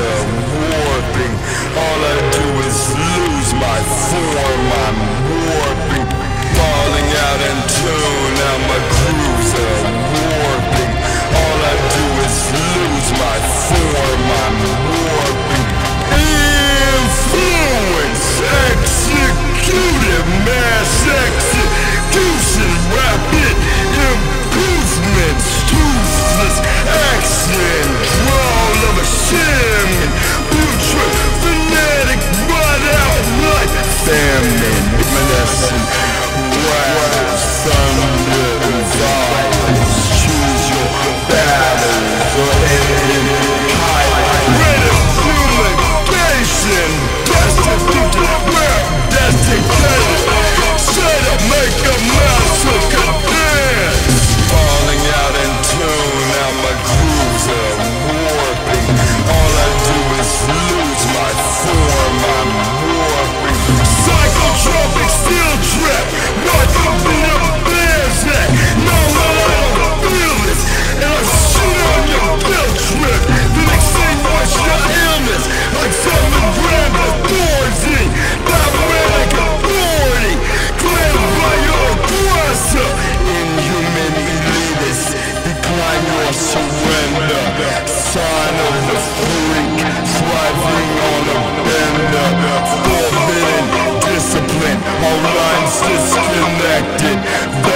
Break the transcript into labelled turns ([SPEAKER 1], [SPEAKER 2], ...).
[SPEAKER 1] warping. All I do is lose my form. I'm warping, falling out in tune. surrender. Sign of the freak Driving on a bender. Forbidden discipline All lines disconnected.